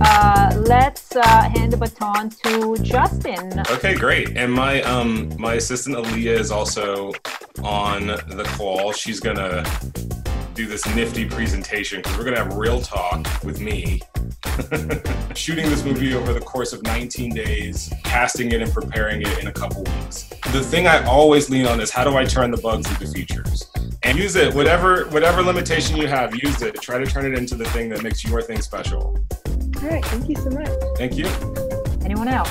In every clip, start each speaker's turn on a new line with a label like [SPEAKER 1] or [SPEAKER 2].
[SPEAKER 1] uh, let's uh, hand the baton to Justin.
[SPEAKER 2] Okay, great. And my um my assistant Aaliyah is also on the call. She's gonna do this nifty presentation because we're gonna have real talk with me. Shooting this movie over the course of 19 days, casting it and preparing it in a couple weeks. The thing I always lean on is how do I turn the bugs into features? And use it, whatever whatever limitation you have, use it. Try to turn it into the thing that makes your thing special.
[SPEAKER 3] All right, thank you so much.
[SPEAKER 2] Thank you.
[SPEAKER 1] Anyone else?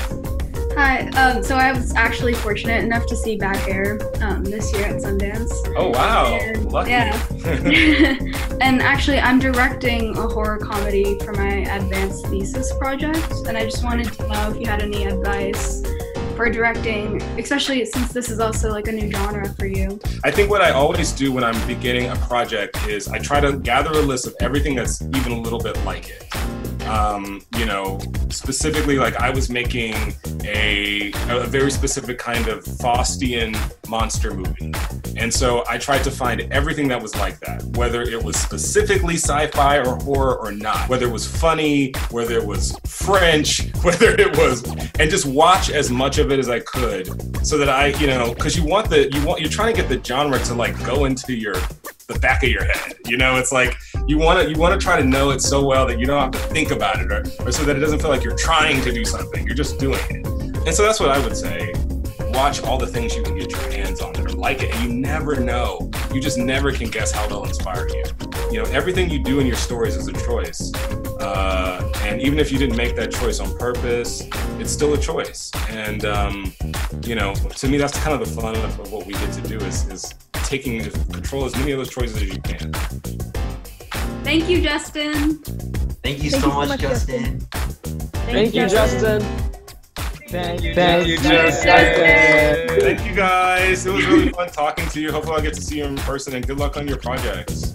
[SPEAKER 4] Hi. Um, so I was actually fortunate enough to see Bad Hair um, this year at Sundance.
[SPEAKER 2] Oh wow,
[SPEAKER 4] And-
[SPEAKER 2] lucky.
[SPEAKER 4] Yeah. and actually, I'm directing a horror comedy for my advanced thesis project, and I just wanted to know if you had any advice for directing, especially since this is also like a new genre for you.
[SPEAKER 2] I think what I always do when I'm beginning a project is I try to gather a list of everything that's even a little bit like it. Um, you know, specifically, like I was making a, a very specific kind of Faustian monster movie. And so I tried to find everything that was like that, whether it was specifically sci fi or horror or not, whether it was funny, whether it was French, whether it was, and just watch as much of it as I could so that I, you know, because you want the, you want, you're trying to get the genre to like go into your, the back of your head. You know, it's like you want to, you want to try to know it so well that you don't have to think about it or, or so that it doesn't feel like you're trying to do something, you're just doing it. And so that's what I would say watch all the things you can get your hands on that are like it, and you never know. You just never can guess how they'll inspire you. You know, everything you do in your stories is a choice, uh, and even if you didn't make that choice on purpose, it's still a choice. And um, you know, to me, that's kind of the fun of, what we get to do is, is taking control as many of those choices as you can.
[SPEAKER 4] Thank you, Justin.
[SPEAKER 5] Thank you
[SPEAKER 3] Thank
[SPEAKER 5] so
[SPEAKER 3] you so
[SPEAKER 5] much,
[SPEAKER 3] much,
[SPEAKER 5] Justin.
[SPEAKER 6] Thank you, Justin.
[SPEAKER 7] Thank you,
[SPEAKER 6] Thank you,
[SPEAKER 7] Justin.
[SPEAKER 6] Justin.
[SPEAKER 2] Thank you guys. It was really fun talking to you. Hopefully, I'll get to see you in person, and good luck on your projects.